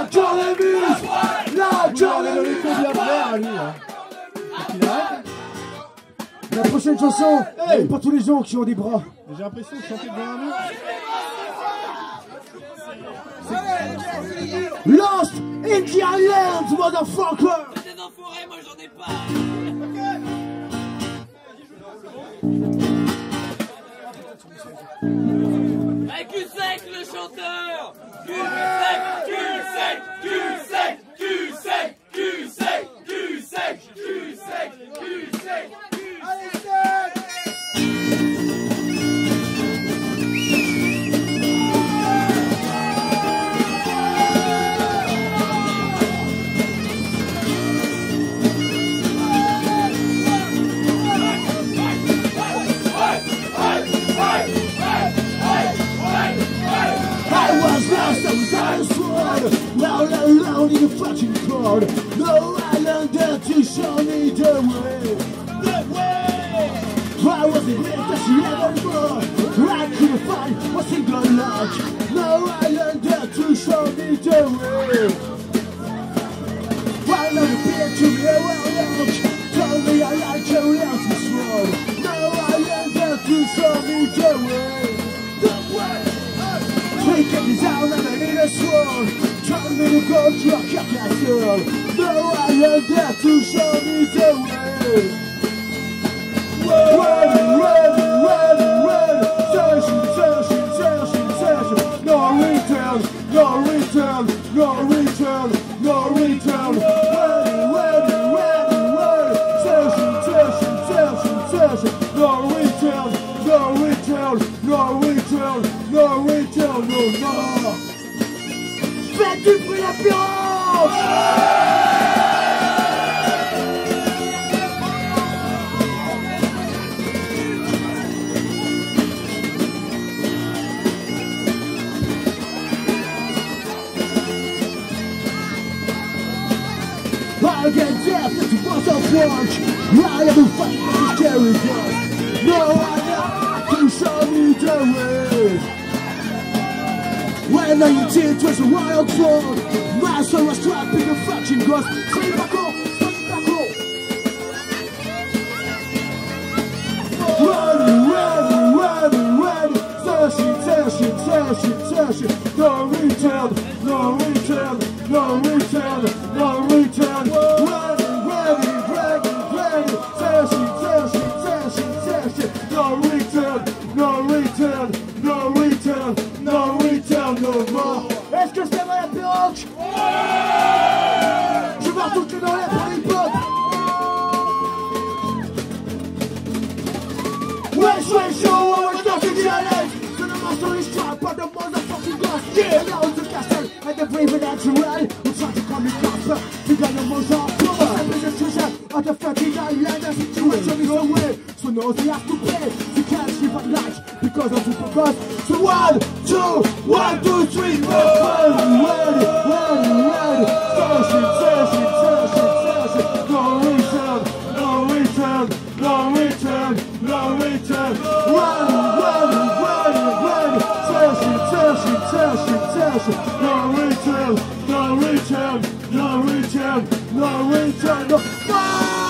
La La bien faire, lui. hein. Faut qu'il arrête. La prochaine chanson, Hey. pour tous les gens qui ont des bras. J'ai l'impression de chanter devant un mur. Lost in the Islands, motherfucker Des enfoirés, moi j'en ai pas Hey, cul sec le chanteur Cul sec, cul tu sais, tu sais, tu sais, tu sais, tu sais, tu sais. Ouais, naïveté, toi, je wild frog. My soul was trapped in the fucking ghost. Stay back up, stay back up. Run, run, run, run. No return, no return, no return. Now they have to pay They can't sleep at night because of the because So one, two, one, two, three, four Ready, ready, ready, ready Searching, searching, searching, searching No return, no return, no return, no return. Running, running, running, running Searching, searching, searching, searching No return, no return, no return, no return, no No!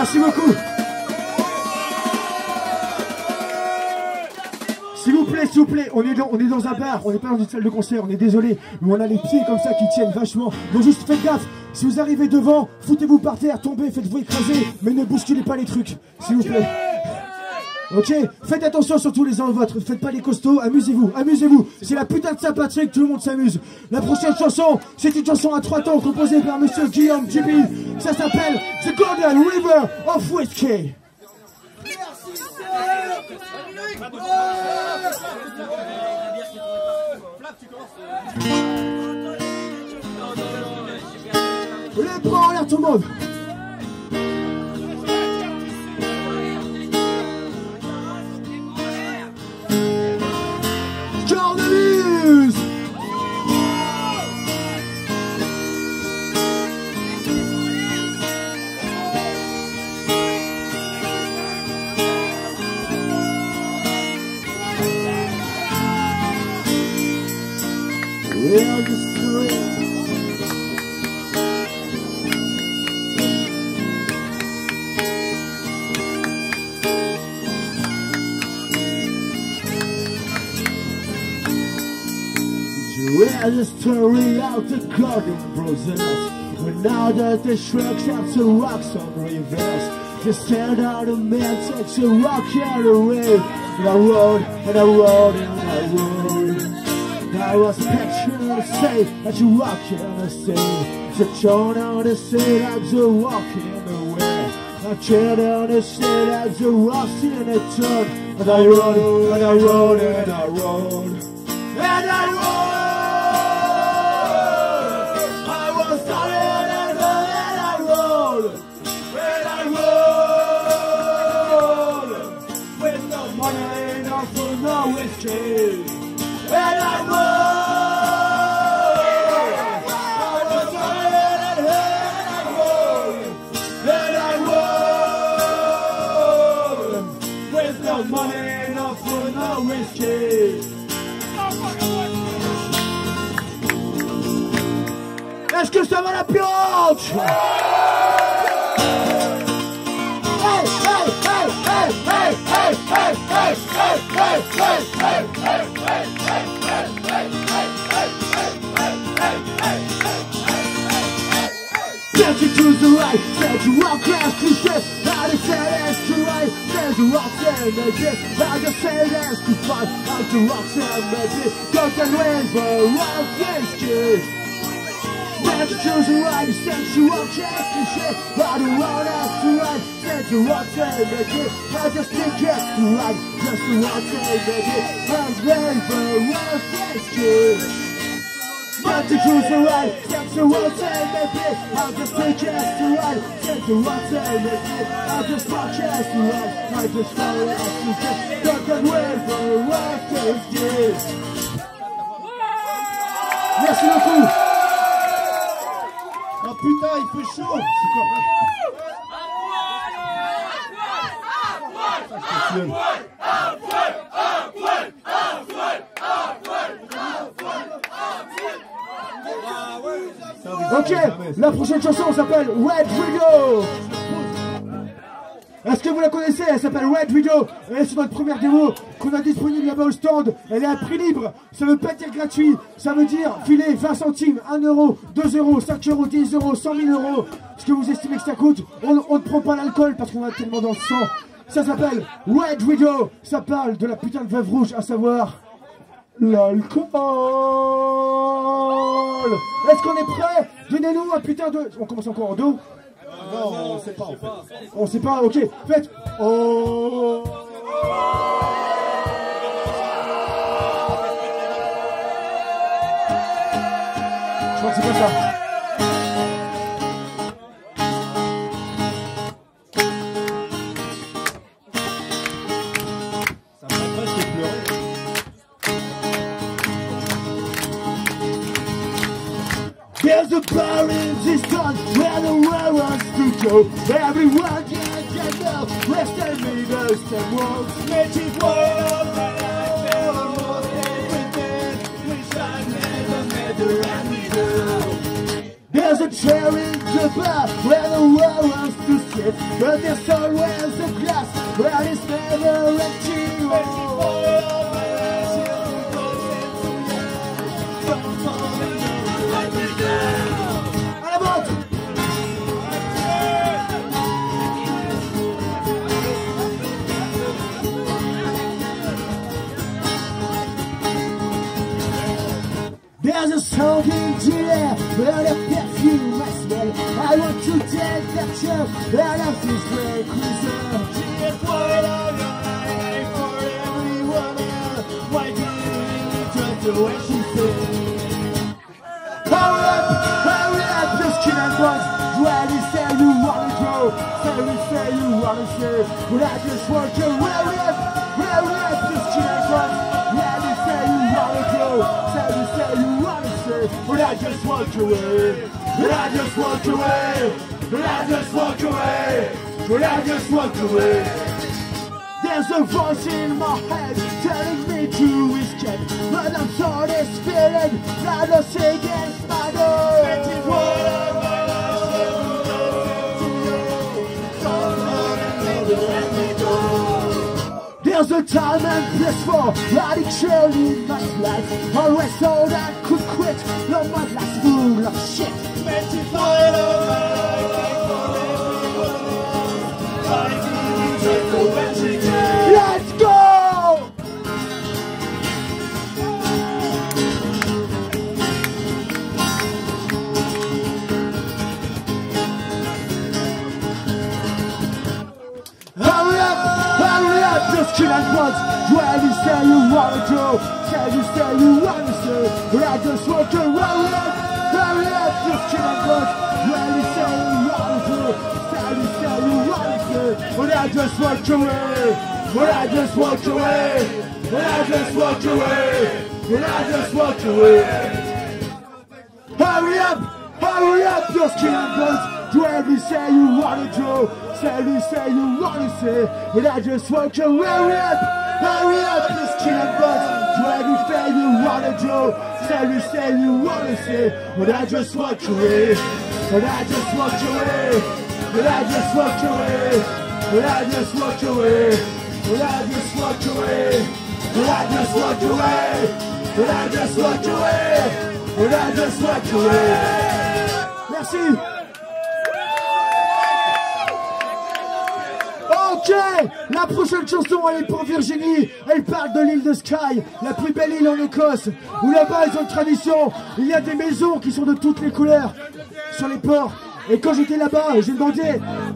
Merci beaucoup. S'il vous plaît, s'il vous plaît, on est, dans, on est un bar, on n'est pas dans une salle de concert, on est désolé, mais on a les pieds comme ça qui tiennent vachement. Donc juste faites gaffe, si vous arrivez devant, foutez-vous par terre, tombez, faites-vous écraser, mais ne bousculez pas les trucs, s'il vous plaît. Ok Faites attention surtout les uns aux vôtres, faites pas les costauds, amusez-vous, amusez-vous. C'est la putain de Saint-Patrick, tout le monde s'amuse. La prochaine chanson, c'est une chanson à trois temps composée par monsieur Guillaume Duby. Ça s'appelle The Golden River of Whiskey. Les bras en l'air tout le monde Real the story of the garden Brothers When now that the have to rocks on reverse They stand out a man takes a rock and a wave And I rode, and I rode, and I rode. And I was the say that you walk in the sea. So turn on the sea that you walk in the way. I turn on the sea that you walk in the turn. And I rode, and I rode, and I rode. And I rode noite era amor. Para você era amor, era que ça va la Dance you choose the life, dance you all class cliches How to say that's to right, dance you Roxanne Magic How to say that's to fight, how to Roxanne Magic Guns and Rainbow, Roxanne's kids have to choose the right sexual championship I don't want us to right sexual technology I just think it's the right just the right technology I'm ready for a rescue but to choose the right sexual technology I just think it's the right sexual technology I just podcast the right I just follow us to say Don't get away for a rescue Merci beaucoup Putain, il fait chaud C'est quoi Ok, la prochaine chanson s'appelle Red Widow. Est-ce que vous la connaissez? Elle s'appelle Red Widow. Elle est sur notre première démo qu'on a disponible là-bas au stand. Elle est à prix libre. Ça veut pas dire gratuit. Ça veut dire filer 20 centimes, 1 euro, 2 euros, 5 euros, 10 euros, 100 000 euros. Ce que vous estimez que ça coûte. On, ne prend pas l'alcool parce qu'on a tellement dans le sang. Ça s'appelle Red Widow. Ça parle de la putain de veuve rouge, à savoir l'alcool. Est-ce qu'on est prêt? Donnez-nous un putain de... On commence encore en dos Non, on sait pas. On sait pas, ok. Faites. Oh. Je crois que c'est pas ça. There's a know everyone can get know Less than meters than walls Magic world There's a chair in the bar where the world wants to sit But there's always a glass where it's never empty. told him to but I guess you must well. I want to take that show, but I'm this great cruiser. She is part of your life for every woman. Why do you trust the way she sings? Power up, power up, Just kid and boys. Do I say you wanna go? Say you say you wanna stay. but I just want to where we wear Where we it. but I just walked away, but I just walked away, but I just walked away, but I just walked away. There's a voice in my head telling me to escape, but I'm so desperate, not a second spider. There's a time and place for addiction in my life. Always so that quit, no my life's full of shit. Let's go! Hurry up, hurry up, just kill and once. You say you wanna do, said you said you understood But I just walked around it, carry it, just can't look When you said you understood, said you said you understood But I just walk away, but I just walk away But I just walk away, but I just walk away Hurry up, hurry up, just can't look Do everything you wanna do Said you say you wanna say But I just walk away, hurry up, hurry up, just can't look do everything you wanna do, say you wanna say, but I just to away, but I just to away, but I just to away, but I just to away, but I just to away, but I just to away, but I just to away. But I just to win. Merci. Ok, la prochaine chanson elle est pour Virginie. Elle parle de l'île de Skye, la plus belle île en Écosse, où là-bas ils ont une tradition. Il y a des maisons qui sont de toutes les couleurs sur les ports. Et quand j'étais là-bas, j'ai demandé,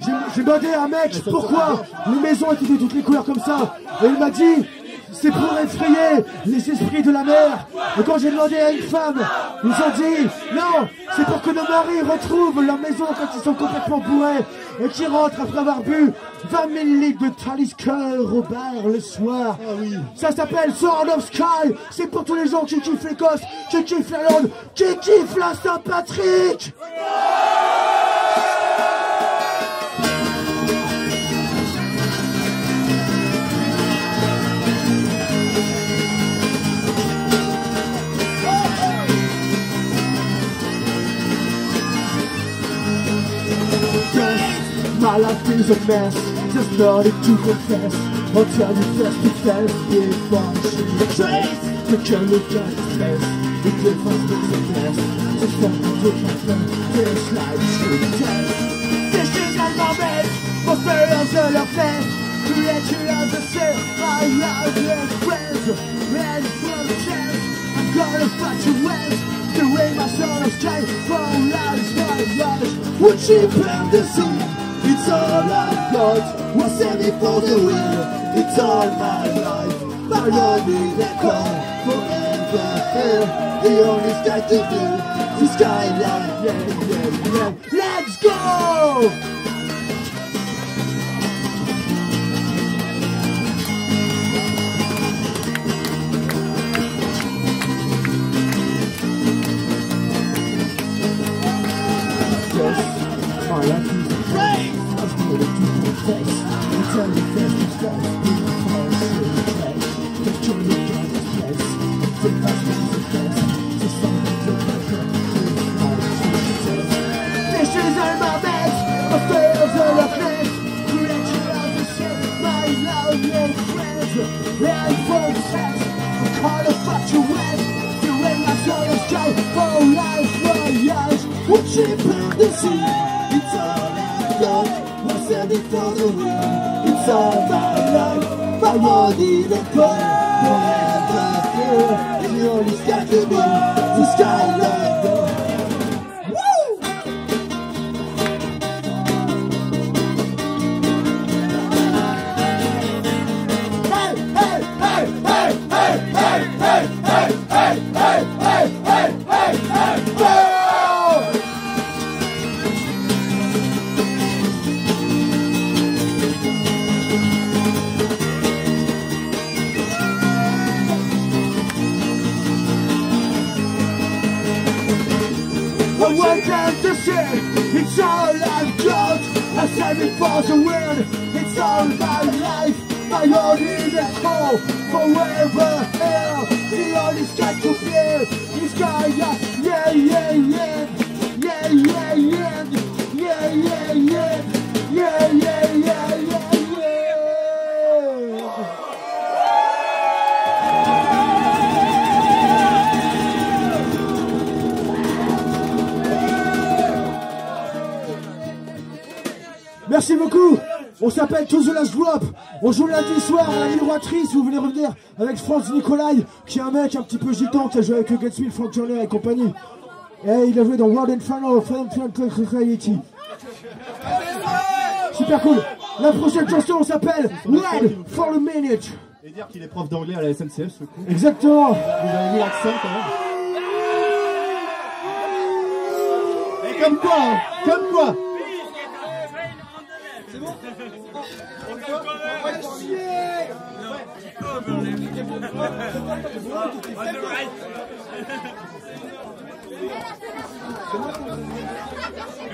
j'ai j'ai demandé à un mec pourquoi les maisons étaient de toutes les couleurs comme ça. Et il m'a dit, c'est pour effrayer les esprits de la mer. Et quand j'ai demandé à une femme, ils ont dit, non, c'est pour que nos maris retrouvent leur maison quand ils sont complètement bourrés et qui rentrent après avoir bu 20 000 litres de Talisker au bar le soir. Ça s'appelle Sword of Sky. C'est pour tous les gens qui kiffent l'Écosse, qui kiffent l'Irlande, qui kiffent la Saint-Patrick. My life is a mess. Just started to confess. I'll tell you face to face before she betrays. The color got its best. The difference is a mess. Just with my friend. This life should test. This is not my moment. For failures are your face. To let you understand my love and friends. Man from the chance. I'm gonna fight you west. The way my soul is changed from lives, my lives. Would she the sea? It's all I've got. Was any for the win? It's all my life. My only record forever here. The only sky to do. The skyline, yeah, yeah, yeah. Let's go! Yes, life face. I'm put it your face. And tell me that it's false. People fall asleep in place. They join the darkest place. It's a fast man's offense. To something to my cup. Dishes are my mess. Affairs are a mess. Correction of the shit. My loud friends. And for the sex. I'm caught a fluctuate. Doing my soul is go. For life, for years. Would she put the sea? On s'appelle tous The Last Drop. On joue lundi soir à la miroiterie si vous voulez revenir avec Franz Nicolai, qui est un mec un petit peu gitan qui a joué avec Gatsby, Frank Journey et compagnie. Et il a joué dans World Inferno, Final Reality. Super cool. La prochaine chanson s'appelle Red for a Minute. Et dire qu'il est prof d'anglais à la SNCF, ce coup. Exactement. Vous avez vu l'accent quand même Et comme quoi, hein, comme quoi Le left, to left, to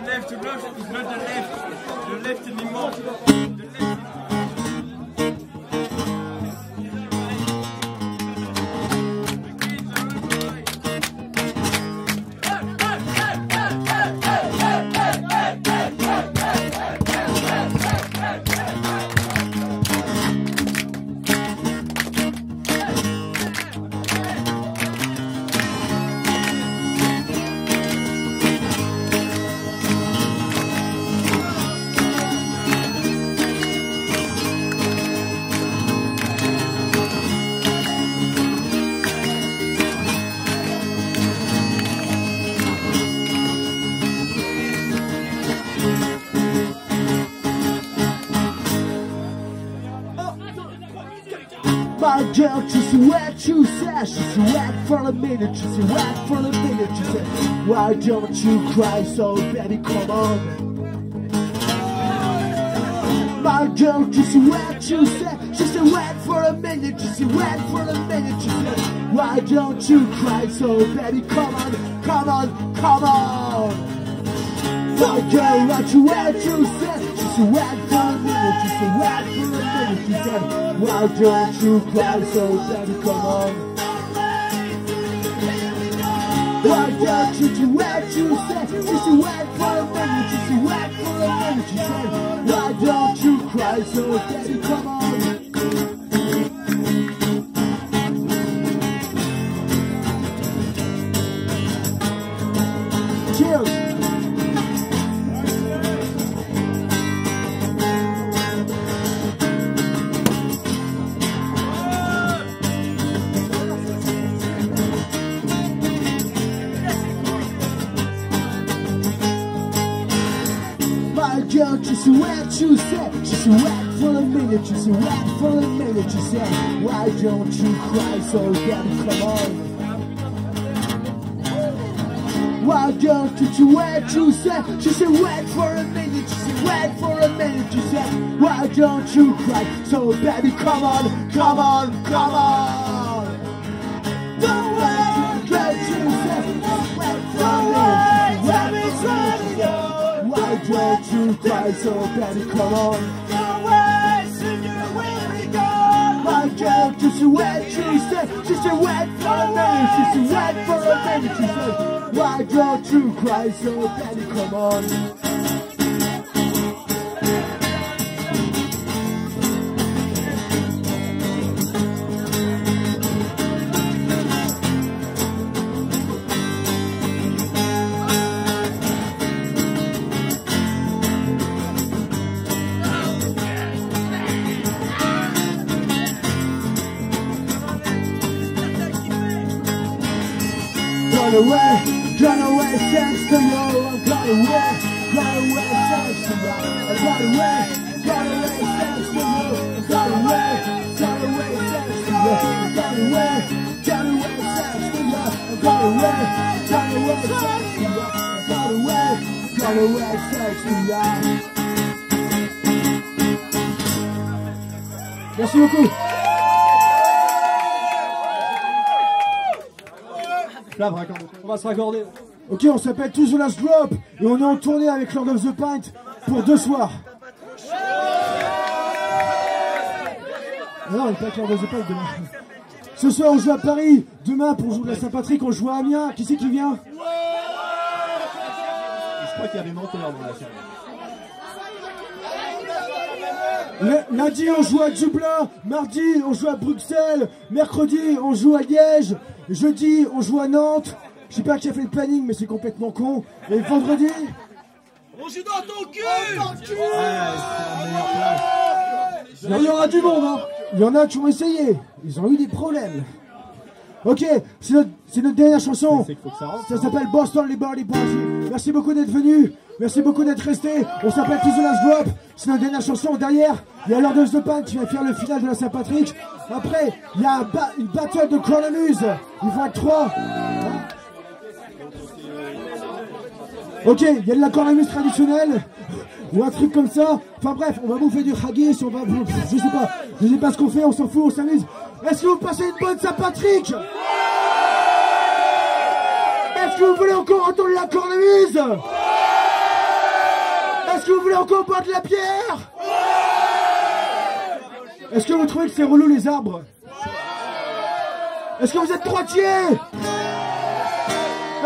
left, to left, to left, left, to left, to left, left, My girl, just what you said. She's wet for a minute. She's wet for a minute. She said, Why don't you cry so, baby? Come on. My girl, just what you said. She said, Wet for a minute. Said, Wet for a minute. She said, Why don't you cry so, baby? Come on, come on, come on. My girl, what you what you said? She said, wet for a minute. Said, wet for a minute. Said, why don't you cry so, baby? Come on. Why don't you do what you said? Said, wet for a minute. Said, wet for a minute. She said, why don't you cry so, baby? Come on. Said, why don't you cry so, baby? Come on. Why don't you what you said? She said, wait for a minute. She said, wait for a minute. She said, why don't you cry? So, baby, come on, come on, come on. Don't wait, don't you say, wait for a try to go. Why don't you cry? So, baby, come on. Girl, just wait, she said, she said, wait for a minute. She said, wait for a minute. She said, why don't you cry? So, baby, come on. Away, thanks to you. I'm gone away, gone away, thanks to you. I got away, gone away, thanks to you. Gone away, gone away, thanks to you. Gone away, gone away, thanks to you. I got away, gone away, thanks to you. Gone away, gone away, thanks to you. Merci beaucoup. Raconte. On va se raccorder. Ok, on s'appelle tous The Last Drop et on est en tournée avec Lord of the Pint pour deux soirs. Non, pas avec Lord of the Pint demain. Ce soir, on joue à Paris. Demain, pour jouer à Saint-Patrick, on joue à Amiens. Qui c'est qui vient? Je crois qu'il y avait menteur dans la salle. Le- Lundi, on joue à Dublin. Mardi, on joue à Bruxelles. Mercredi, on joue à Liège. Jeudi, on joue à Nantes. Je sais pas qui a fait le planning, mais c'est complètement con. Et vendredi, On joue dans ton cul Il y aura du monde, hein. Il y en a qui ont essayé. Ils ont eu des problèmes. Ok, c'est notre, dernière chanson. Ça s'appelle Boston Liberty Party. Merci beaucoup d'être venus. Merci beaucoup d'être restés. On s'appelle Last Drop. C'est notre dernière chanson. Derrière, il y a Lord of the Pan qui va faire le final de la Saint-Patrick. Après, il y a une battle de cornemuse. Ils vont être trois. Ok, il y a de la cornemuse traditionnelle ou un truc comme ça. Enfin bref, on va bouffer du haggis, on va, je sais pas, je sais pas ce qu'on fait, on s'en fout, on s'amuse. Est-ce que vous passez une bonne Saint-Patrick Est-ce que vous voulez encore entendre la cornemuse? Est-ce que vous voulez encore boire de la bière? Est-ce que vous trouvez que c'est relou les arbres? Est-ce que vous êtes droitier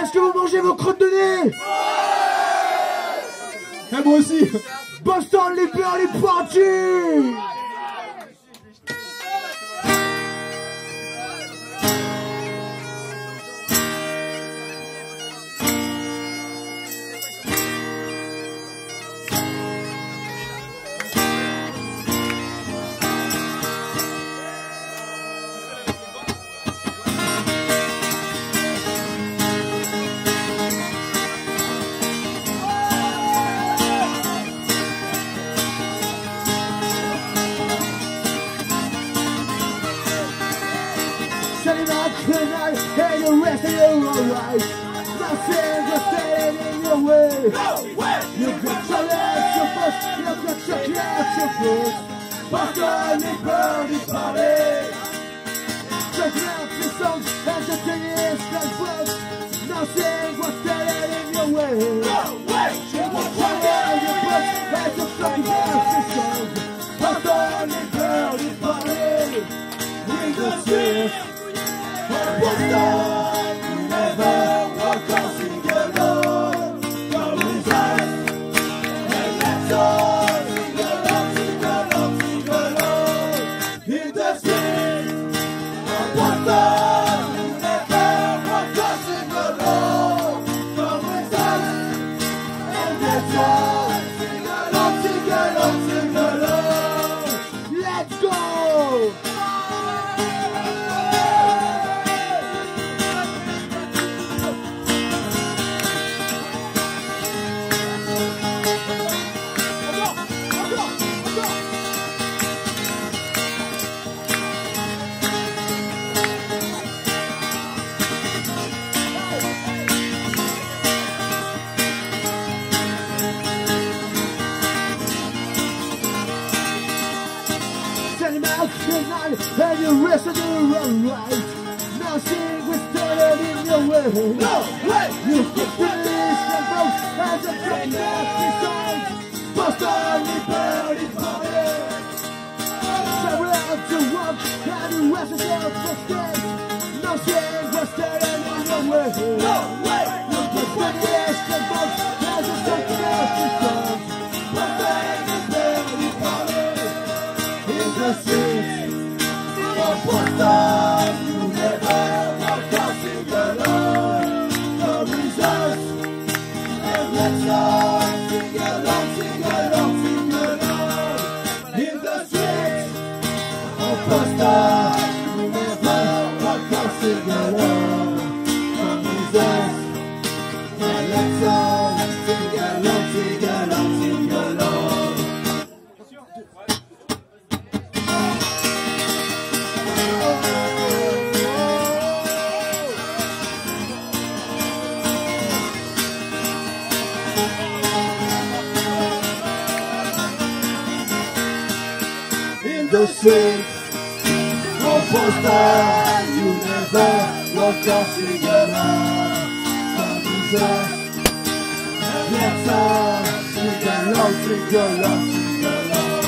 Est-ce que vous mangez vos crottes de nez? Et moi aussi. Boston, les Bears, les parties alright. Nothing was standing in your way. You got your legs, your bust, you got your class, your foot. Boston Liberty Party. Check out the songs and the Out tonight and the rest of the run right. Nothing was standing in your way. No way! You can finish the boat as a train nasty song. Boston Liberty Party. Travel out to walk and the rest of your footsteps. Nothing was standing in your way. No way! You can finish the boat as a train nasty song. The Boston. You never walk us and let's sing along, sing along, sing along. In the streets never walk sing of Boston. You never walk out together. Come with us. Let's all sing along, sing along, sing along.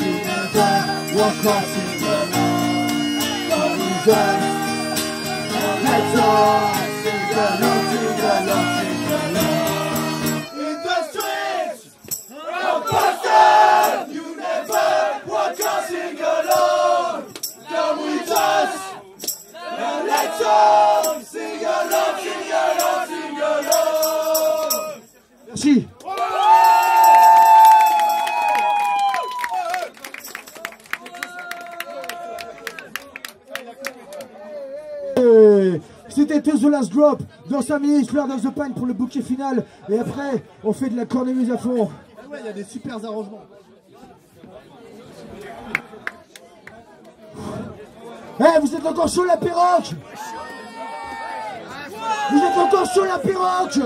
You never walk Merci. C'était The Last Drop dans 5 minutes, Fleur of the Pine pour le bouquet final. Et après, on fait de la cornemuse à fond. Ah ouais, il y a des super arrangements. hey, vous êtes encore sur la perroque Vous êtes encore sur la perroque